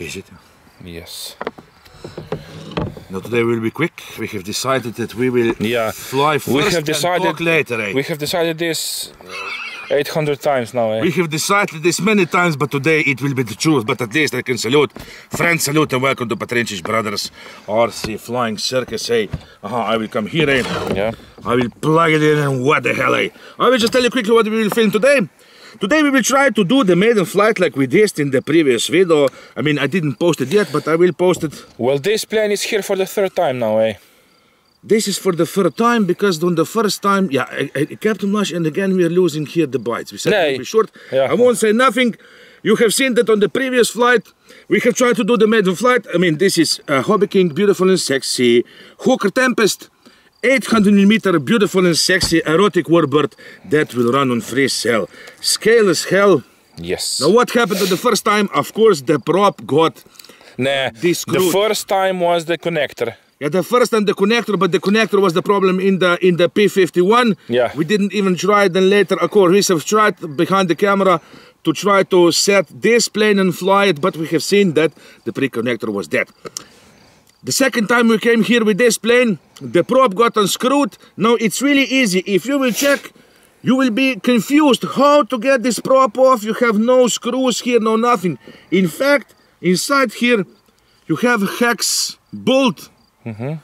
Is it? Yes. Now today will be quick. We have decided that we will Yeah. fly first We have and decided- talk later. Eh? We have decided this 800 times now, eh? We have decided this many times, but today it will be the truth. But at least I can salute, friends, salute, and welcome to Petrincic Brothers RC Flying Circus. Hey, uh-huh, I will come here. Eh? Yeah. I will plug it in, and what the hell? Eh? I will just tell you quickly what we will film today. Today we will try to do the maiden flight like we did in the previous video. I mean, I didn't post it yet, but I will post it. Well, this plane is here for the third time now, eh? This is for the third time because on the first time, yeah, I, I, Captain Lush, and again we are losing here the bites. We said Nee. be short. Yeah. I won't say nothing. You have seen that on the previous flight, we have tried to do the maiden flight. I mean, this is a Hobby King, beautiful and sexy. Hawker Tempest, 800 millimeter, beautiful and sexy erotic warbird that will run on free cell. Scale as hell. Yes. Now, what happened the first time? Of course, the prop got Nah, This the first time was the connector. Yeah, the first and the connector, but the connector was the problem in the in the P51. Yeah. We didn't even try. it. Then later, of course, we have tried behind the camera to try to set this plane and fly it, but we have seen that the pre-connector was dead. The second time we came here with this plane, the prop got unscrewed. Now it's really easy. If you will check, you will be confused how to get this prop off. You have no screws here, no nothing. In fact, inside here, you have hex bolt mm-hmm.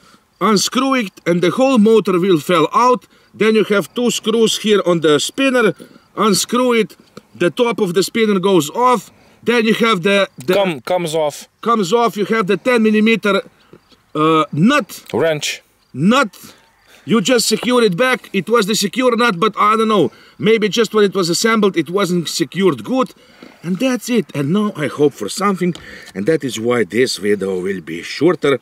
unscrew it and the whole motor will fall out then you have two screws here on the spinner unscrew it the top of the spinner goes off then you have the, the Come, comes off. comes off you have the 10 millimeter uh, nut Wrench. nut you just secure it back. It was the secure nut but i don't know. Maybe just when it was assembled it wasn't secured good. And that's it. And now i hope for something. And that is why this video will be shorter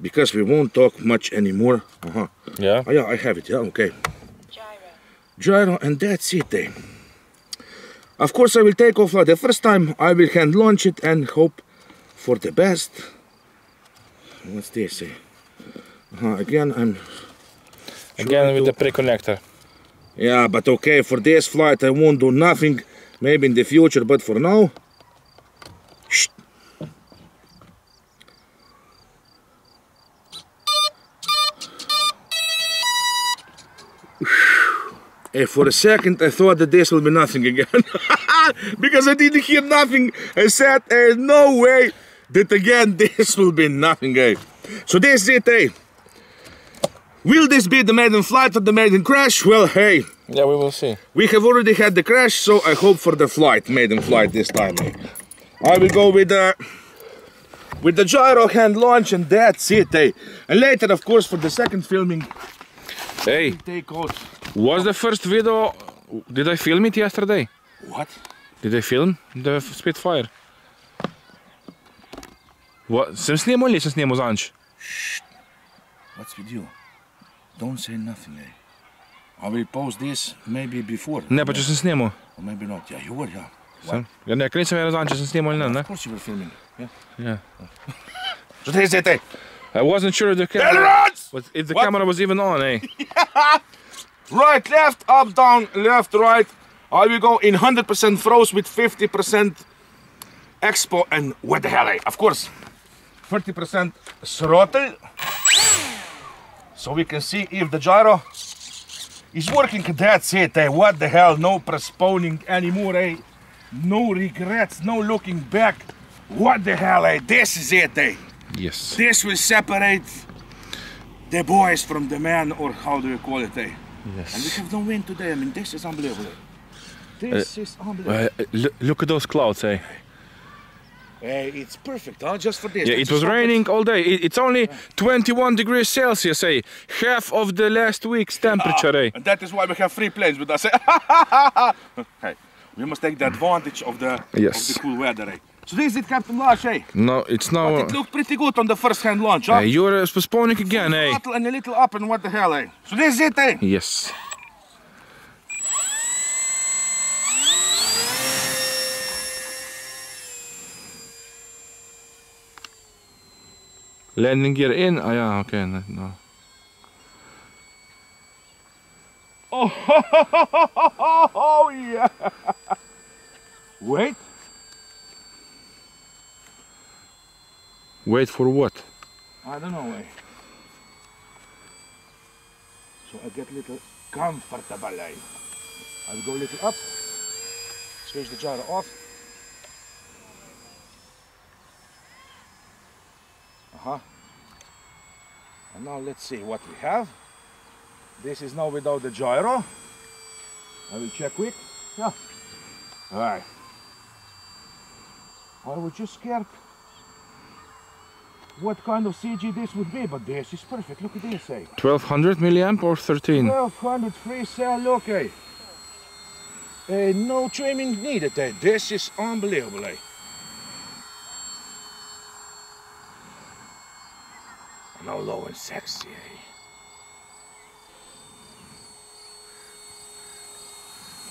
because we won't talk much anymore. Uh-huh. Yeah. oh, yeah i have it. Yeah okay. Gyro. gyro. And that's it eh. of course i will take off uh, the first time. I will hand launch it and hope for the best what's this uh, again i'm Again with the pre-connector. Yeah, but okay, for this flight I won't do nothing. Maybe in the future, but for now. Shh. Hey, for a second I thought that this will be nothing again. because I didn't hear nothing. I said, eh, no way that again this will be nothing, eh. So this is it, eh. Will this be the maiden flight or the maiden crash? Well, hey, Yeah, we will see. we have already had the crash, so I hope for the flight, maiden flight this time. eh. I will go with the with the gyro hand launch, and that's it. Eh? And later, of course, for the second filming, Hey, take out. was the first video... Did I film it yesterday? What? Did I film the Spitfire? What? Sem snimal ali, sem snimal zanč. What's with you? Don't say nothing, eh? I will post this maybe before. Ne, pa če sem snimal. Or maybe not. Yeah, you were, yeah. Sem. Ja, ne, ker nisem vedel zanč, če sem snimal ali ne, ne? Of course you were filming. Yeah. Yeah. This is it, eh? I wasn't sure if the camera... Was- If the What? camera was even on, eh? Right, left, up, down, left, right. I will go in 100% froze with 50% expo and what the hell, eh? Of course, 30% throttle. So we can see if the gyro is working. That's it, eh? What the hell? No postponing anymore, eh? No regrets, no looking back. What the hell, eh? This is it, eh? Yes. This will separate the boys from the men, or how do you call it, eh? Yes. And we have no wind today. I mean, this is unbelievable. This is unbelievable. Uh, look, look at those clouds, eh? Hey, it's perfect, huh? Just for this. Yeah, it was raining all day. It, it's only 21 degrees Celsius, eh? Half of the last week's temperature, eh? And that is why we have three planes with us. eh? hey, we must take the advantage of the, Yes. of the cool weather. Eh? So this is it, Captain Lash, eh? No, it's now... But it looked pretty good on the first hand launch, huh? Uh, you're uh, postponing again, eh? Throttle and a little up and what the hell, eh? So this is it, eh? Yes. Landing gear in? Ah ja, oké. no, no. Oh, yeah. Wait. Wait for what? I don't know. So I get a little comfortable. Eh? I'll go a little up. Switch the gyro off. Uh-huh. And now let's see what we have. This is now without the gyro. I will check quick. Yeah. Alright. I was just scared what kind of CG this would be, but this is perfect. Look at this, eh? 1200 milliamp or 13? 1200 free cell, look, eh? Eh, no trimming needed, eh? This is unbelievable, eh? Now low and sexy, eh?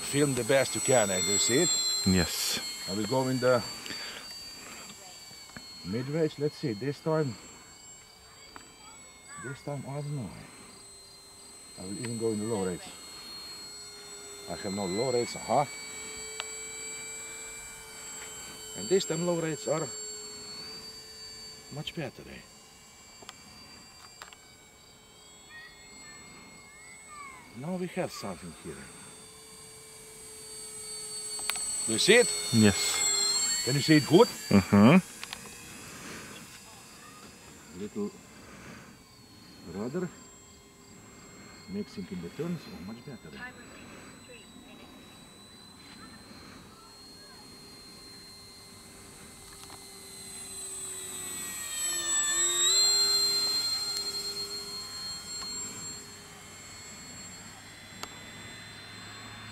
Film the best you can, eh? Do you see it? Yes. I will go in the mid rates. Let's see. This time, this time I don't know. I will even go in the low rates. I have no low rates. Aha. And this time low rates are much better. Eh? Now we have something here. Do you see it? Yes. Can you see it good? Mm-hmm. little rudder mixing in the turns oh, much better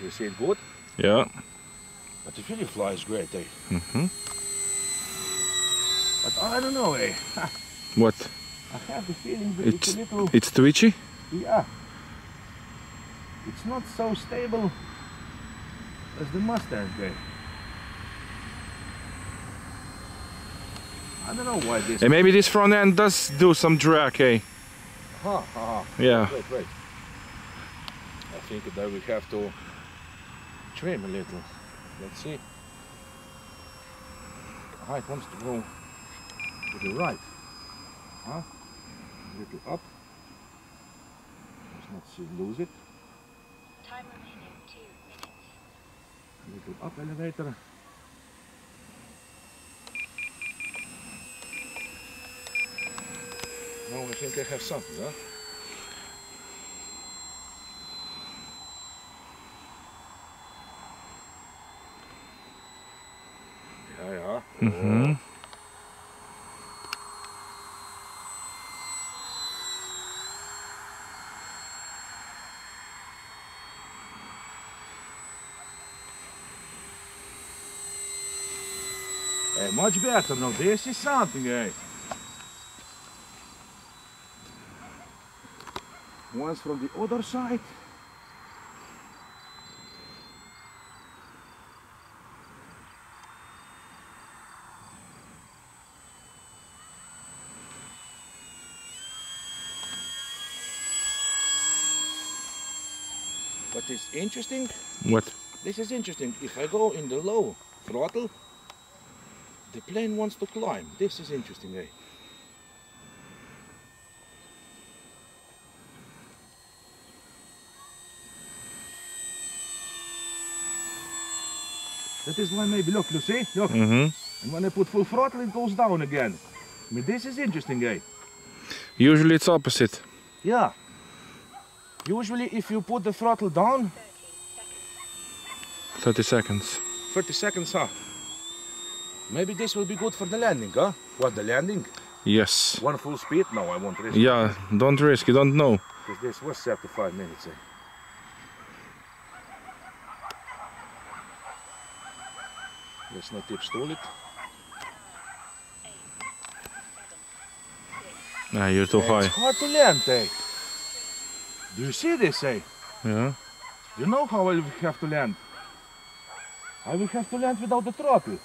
you see it good Yeah. but the really flies great eh Mm-hmm. but I don't know eh What? I have the feeling that it's, It's a little it's twitchy? Yeah. It's not so stable as the Mustang guy. I don't know why this. And maybe this front end does do some drag, eh? Ha, ha, ha. Yeah. Wait, wait. I think that we have to trim a little. Let's see. Height wants to go to the right. Huh? A little up. Let's not see, lose it. Time remaining two minutes. A little up elevator. Now I think I have something, huh? Ja. Mm-hmm. Hey, much better now. This is something, hey. Once from the other side. But it's interesting What? this is interesting. If I go in the low throttle, the plane wants to climb. This is interesting, eh? That is why maybe, look, you see? Look. Mm-hmm. And when I put full throttle, it goes down again. I mean, this is interesting, eh? Usually it's opposite. Yeah. Usually, if you put the throttle down, 30 seconds. 30 seconds, huh? Maybe this will be good for the landing, huh? What, the landing? Yes. One full speed? No, I won't risk Yeah, don't risk, you don't know. Because this was set to five minutes. Eh? Let's not tipstool it. Nah, you're too It's high. hard to land, eh? Do you see this, eh? Yeah. You know how I will have to land? I will have to land without the throttle.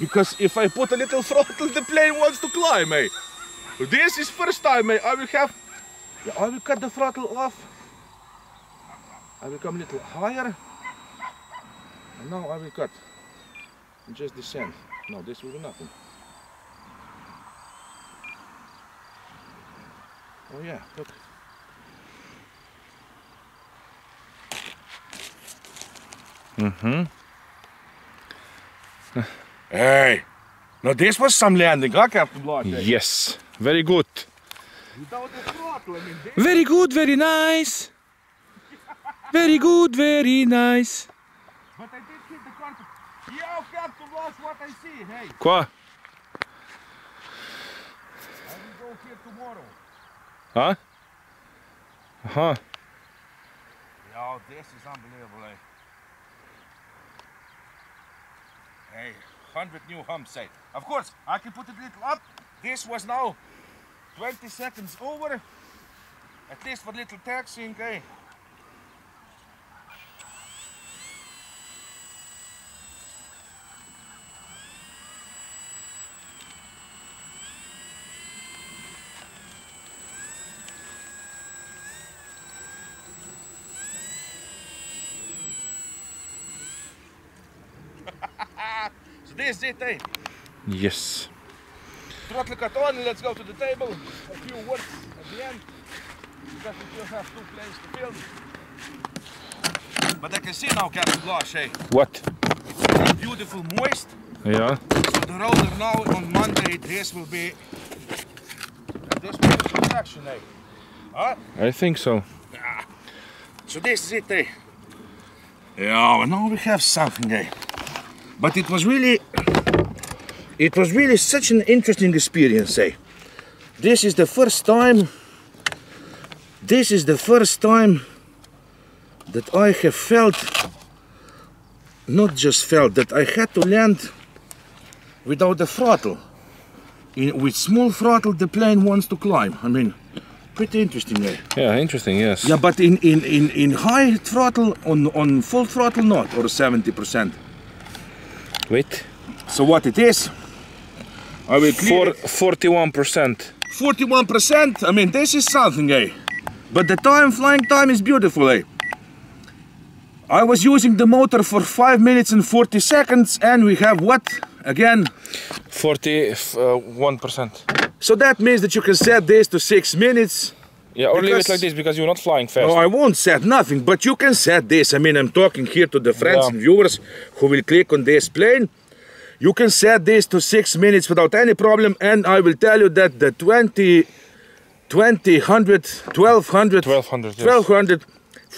Because if I put a little throttle, the plane wants to climb, eh? This is first time, eh? I will have... I will cut the throttle off. I will come a little higher. And now I will cut. And just descend. No, this will be nothing. Oh yeah, look. Mm-hmm. Hey, now this was some landing, huh, Captain Block? Yes, very good. Without the throttle, I mean, this Very good, very nice. Very good, very nice. But I did hit the carpet. Yo, Captain Block, what I see, hey. Quoi? I will go here tomorrow. Huh? Aha. Yo, this is unbelievable, eh. Hey, 100 new humps, eh. Of course, I can put it a little up. This was now 20 seconds over. At least for little taxiing, eh. So this is it, eh. Yes. Throttle cut on, let's go to the table. A few words at the end. Because we still have two planes to film. But I can see now, Captain Blanche, eh. What? It's beautiful moist. Yeah. So the roller now on Monday, this will be this will be production, eh? Huh? I think so. So this is it, eh? Yeah, and now we have something, eh? But it was really, it was really such an interesting experience, eh? This is the first time, this is the first time that I have felt, not just felt, that I had to land without the throttle. In, with small throttle, the plane wants to climb. I mean, pretty interesting, eh? Yeah, interesting, yes. Yeah, but in, in, in, in high throttle, on, on full throttle, not, or 70%. Wait. So what it is, I will clear For 41%. 41%, I mean, this is something, eh? But the time, flying time is beautiful, eh? I was using the motor for 5 minutes and 40 seconds, and we have what? Again, 41%. so that means that you can set this to 6 minutes. Yeah, or leave it Because- like this because you're not flying fast. No, I won't set nothing, but you can set this. I mean, I'm talking here to the friends Yeah. and viewers who will click on this plane. You can set this to six minutes without any problem, and I will tell you that the 20, 20, 100, 1200, 1200, yes. 1200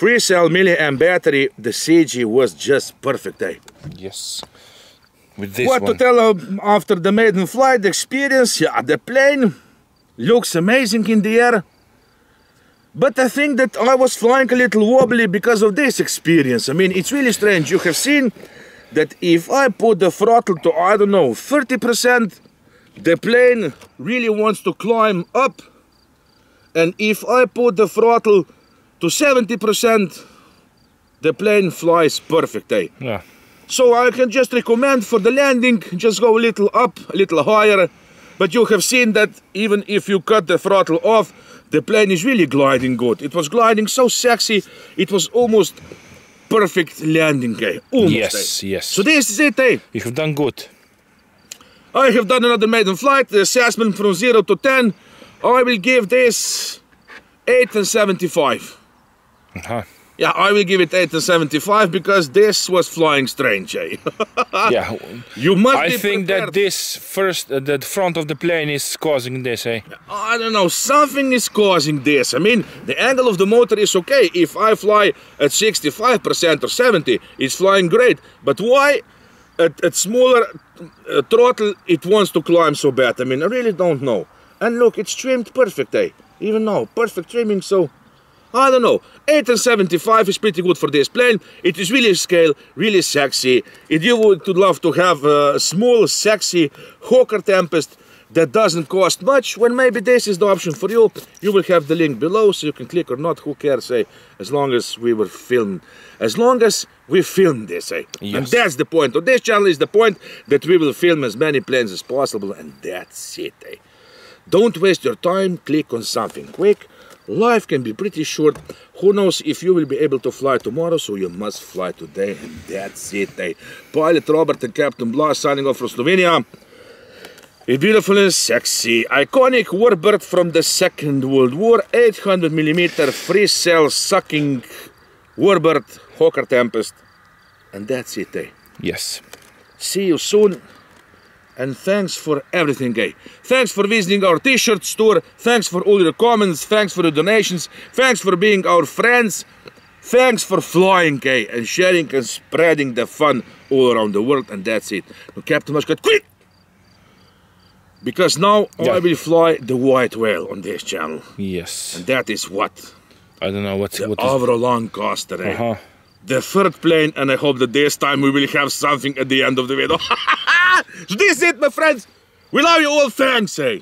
free cell milliamp battery, the CG was just perfect. Eh? Yes. With this what one. to tell uh, after the maiden flight experience? Yeah, the plane looks amazing in the air. But I think that I was flying a little wobbly because of this experience. I mean, it's really strange. You have seen that if I put the throttle to, I don't know, 30%, the plane really wants to climb up. And if I put the throttle to 70%, the plane flies perfect. Eh? Yeah. So I can just recommend for the landing, just go a little up, a little higher. But you have seen that even if you cut the throttle off, the plane is really gliding good. It was gliding so sexy, it was almost perfect landing, eh? Almost, Yes, eh? yes. So this is it, eh? You have done good. I have done another maiden flight, the assessment from 0 to 10. I will give this 8 and 75. Uh-huh. Yeah, I will give it 8 and 75 because this was flying strange, eh? yeah. you must I be think that this first, uh, the front of the plane is causing this, eh? I don't know, something is causing this. I mean, the angle of the motor is okay. If I fly at 65% or 70, it's flying great. But why at, at smaller uh, throttle it wants to climb so bad? I mean, I really don't know. And look, it's trimmed perfect, eh? Even now, perfect trimming, so... I don't know. 8 and 75 is pretty good for this plane. It is really scale, really sexy. If you would love to have a small, sexy Hawker Tempest that doesn't cost much, well, maybe this is the option for you. You will have the link below, so you can click or not. Who cares? Eh? As long as we were filmed, as long as we filmed this, eh? and that's the point. On this channel is the point that we will film as many planes as possible, and that's it. Eh? Don't waste your time, click on something quick. Life can be pretty short. Who knows if you will be able to fly tomorrow, so you must fly today, and that's it. Eh? Pilot Robert and Captain Blaz signing off from Slovenia. A beautiful and sexy, iconic warbird from the Second World War, 800 millimeter free cell sucking warbird, Hawker Tempest. And that's it, eh? Yes. See you soon. And thanks for everything, eh? Thanks for visiting our t-shirt store. Thanks for all your comments. Thanks for the donations. Thanks for being our friends. Thanks for flying, eh? And sharing and spreading the fun all around the world. And that's it. Now, Captain Muscat, quick! Because now Yeah. I will fly the white whale on this channel. Yes. And that is what? I don't know what The what is. Avro Lancaster, eh? Uh-huh. the third plane, and I hope that this time we will have something at the end of the video. this is it, my friends. We love you all. Thanks, eh?